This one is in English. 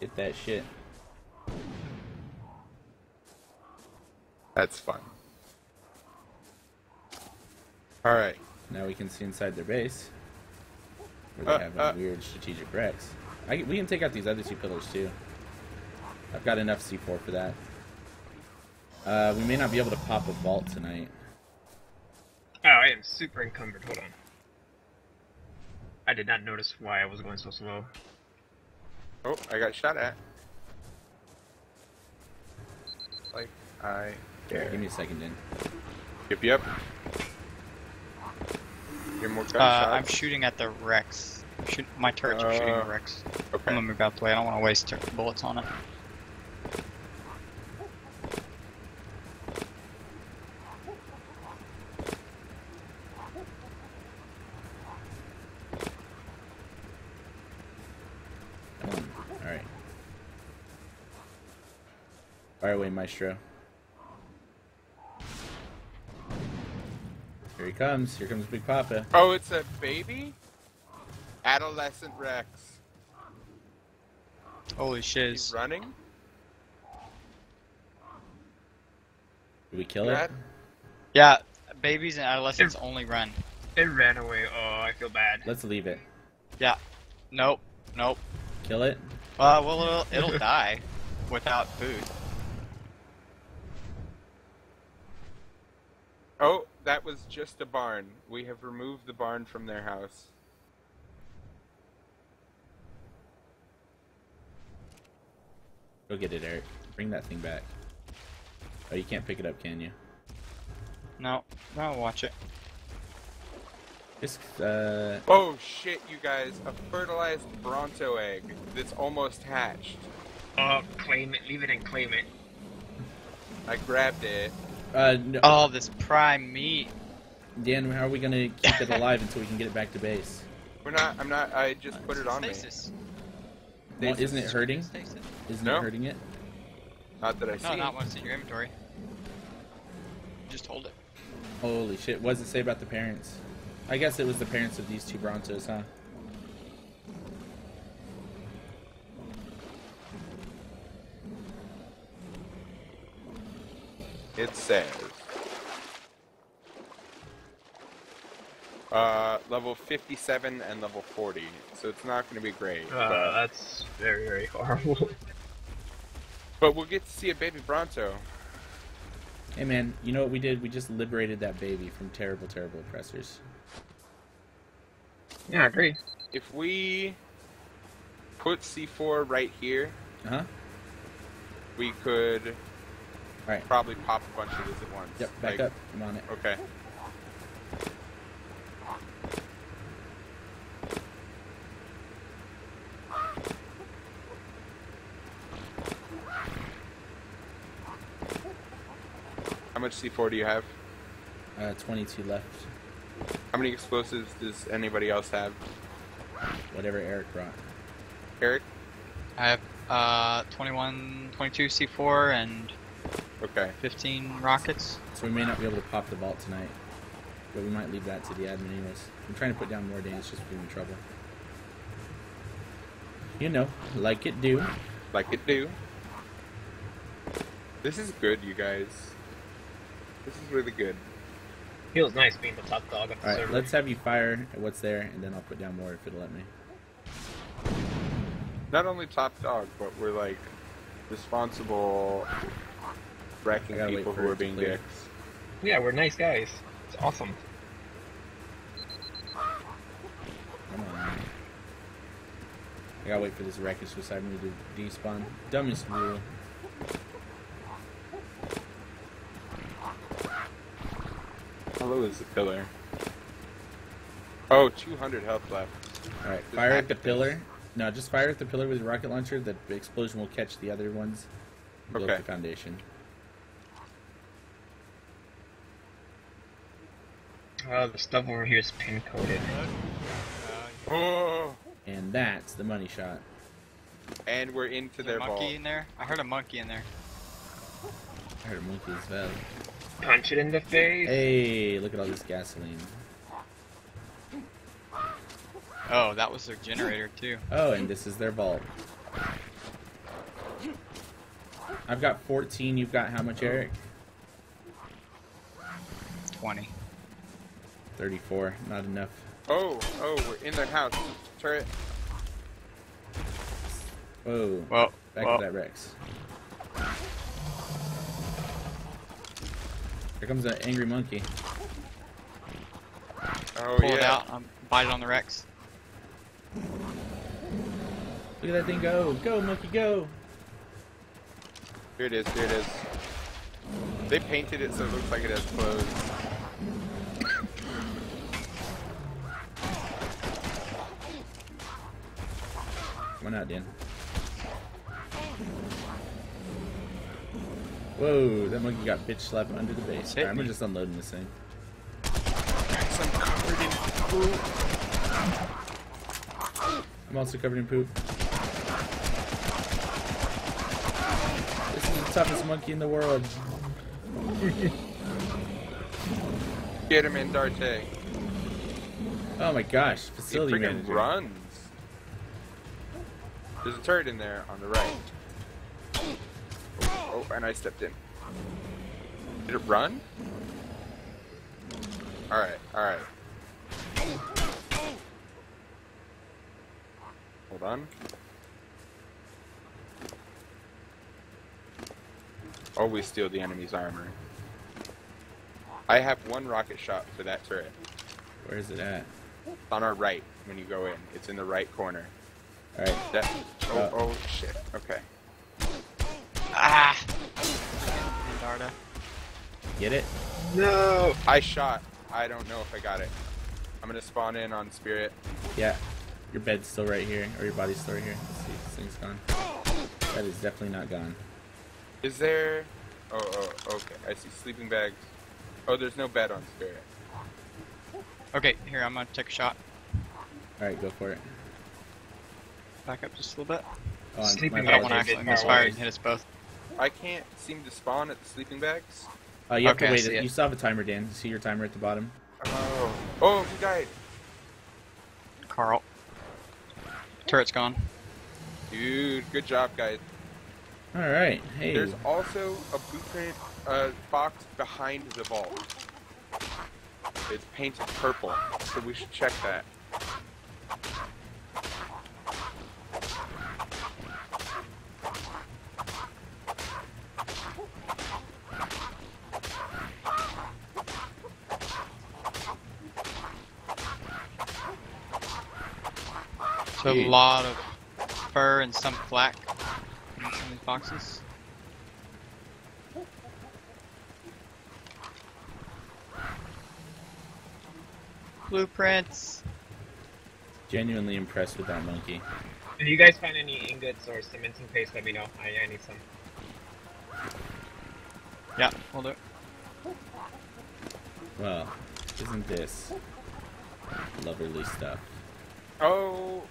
Get that shit. That's fun. All right. Now we can see inside their base. Where Uh, they have a uh. weird strategic Rex. I, we can take out these other two pillars too. I've got enough C4 for that. Uh, we may not be able to pop a vault tonight. Oh, I am super encumbered. Hold on. I did not notice why I was going so slow. Oh, I got shot at. Like I dare. give me a second, Dan. Yep, yep. You're more Uh. I'm shooting at the Rex. Shoot, my turrets are shooting Uh, the Rex. I'm Okay. gonna move out the way. I don't want to waste tur- bullets on it. Come on. Alright. Fire away, Maestro. Here he comes. Here comes Big Papa. Oh, it's a baby? Adolescent Rex. Holy He's shiz. running? Did we kill Yeah. it? Yeah, babies and adolescents only run. It ran away. Oh, I feel bad. Let's leave it. Yeah. Nope, nope. Kill it. Uh, well, it'll, it'll die without food. Oh, that was just a barn. We have removed the barn from their house. Go get it, Eric. Bring that thing back. Oh, you can't pick it up, can you? No, no, watch it. Just, uh, Oh shit, you guys. A fertilized Bronto egg that's almost hatched. Oh, claim it. Leave it and claim it. I grabbed it. Uh, no, Oh, this prime meat. Dan, how are we gonna keep it alive until we can get it back to base? We're not, I'm not, I just put it on me. Stasis. Well, isn't it hurting? Stasis. Isn't No. it hurting it? Not that I No, see. not when it's in your inventory. Just hold it. Holy shit! What does it say about the parents? I guess it was the parents of these two Brontos, huh? It says. Uh, level 57 and level 40. So it's not going to be great. Uh, but, that's very, very horrible. but we'll get to see a baby Bronto. Hey man, you know what we did? We just liberated that baby from terrible, terrible oppressors. yeah, I agree. If we put C4 right here, Uh huh. we could All right. probably pop a bunch of these at once. Yep. Back Like- up. I'm on it. Okay. How much C4 do you have? Uh, 22 left. How many explosives does anybody else have? Whatever Eric brought. Eric? I have uh 21, 22 C4 and Okay. 15 rockets. So we may not be able to pop the vault tonight, but we might leave that to the admin anyways. I'm trying to put down more dance just giving me in trouble. You know, like it do. Like it do. This is good, you guys. This is really good. Feels nice being the top dog of the All right, server. let's have you fire at what's there, and then I'll put down more if it'll let me. Not only top dog, but we're like responsible wrecking I people for who are being clear. dicks. Yeah, we're nice guys. It's awesome. I gotta wait for this wreckage to decide me to despawn. Dumbest rule. How low is the pillar? Oh, 200 health left. Alright, fire at the pillar. No, just fire at the pillar with your rocket launcher. The explosion will catch the other ones. and Blow up Okay. the foundation. Oh, the stuff over here is pin coded. Oh, And that's the money shot. and we're into Is there their a ball. monkey in there? I heard a monkey in there. I heard a monkey as well. Punch it in the face. Hey, look at all this gasoline. Oh, that was their generator too. Oh, and this is their vault. I've got 14. You've got how much, Eric? 20. 34. Not enough. Oh, oh, we're in the house. Turret. Whoa. Well, Back well, to that Rex. Here comes that angry monkey. Oh pull yeah. it out. Um, bite it on the Rex. Look at that thing go. Go, monkey, go. Here it is. Here it is. They painted it so it looks like it has clothes. Come not, Dan. Whoa, that monkey got bitch slapped under the base. Hit Alright, we're me. just unloading this thing. I'm covered in poop. I'm also covered in poop. This is the toughest monkey in the world. Get him in, Darte. Oh my gosh, facility manager. runs. There's a turret in there on the right. Oh, oh, and I stepped in. Did it run? Alright, alright. Hold on. Always steal the enemy's armor. I have one rocket shot for that turret. Where is it at? It's on our right when you go in. It's in the right corner. Alright, That. Oh, Uh, oh shit. Okay. Ah! Darda. get it? No! I shot. I don't know if I got it. I'm gonna spawn in on Spirit. Yeah. Your bed's still right here, or your body's still right here. Let's see this thing's gone. That is definitely not gone. Is there? Oh, oh, okay. I see sleeping bags. Oh, there's no bed on Spirit. Okay, here, I'm gonna take a shot. Alright, go for it. Back up just a little bit. Oh, Sleeping my I don't want to apologies. Bag actually is misfire and hit us both. I can't seem to spawn at the sleeping bags. Uh, you have Okay, I to wait. see it. You still have a timer, Dan. You see your timer at the bottom? Oh, oh, he died. Carl. Turret's gone. Dude, good job, guys. Alright, hey. There's also a blueprint uh, box behind the vault. It's painted purple, so we should check that. So a lot of fur and some flak in some of these boxes. Blueprints. Genuinely impressed with that monkey. If you guys find any ingots or cementing paste, let me know. I, I need some. Yeah, we'll it. Well, isn't this lovely stuff? Oh,